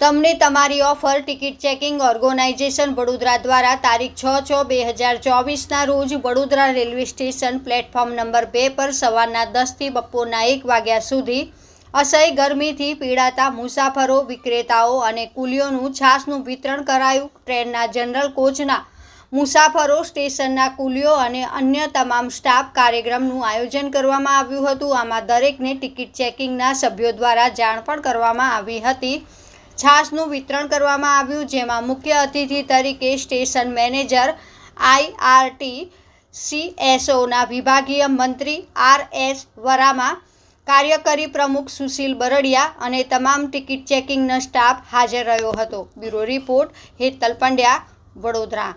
તમને તમારી offer, ticket checking, organisation Vadodara દ્વારા તારીખ છ છ બે હજાર ચોવીસના રોજ Vadodara railway station platform number બે પર સવારના દસથી બપોરના એક વાગ્યા સુધી અસહ્ય ગરમીથી પીડાતા મુસાફરો, વિક્રેતાઓ અને કુલીઓનું છાસનું વિતરણ કરાયું. ટ્રેનના જનરલ કોચના મુસાફરો, સ્ટેશનના કુલીઓ અને અન્ય તમામ સ્ટાફ કાર્યક્રમનું આયોજન કરવામાં આવ્યું હતું. આમાં દરેકને ટિકિટ ચેકિંગના સભ્યો દ્વારા જાણ પણ કરવામાં આવી હતી. છાસનું વિતરણ કરવામાં આવ્યું, જેમાં મુખ્ય અતિથિ તરીકે સ્ટેશન મેનેજર આઈઆરટી સીએસઓના વિભાગીય મંત્રી, આર એસ વરામા, કાર્યકારી પ્રમુખ સુશીલ બરડિયા અને તમામ ટિકિટ ચેકિંગનો સ્ટાફ હાજર રહ્યો હતો. Bureau report Hetal Pandya, Vadodara.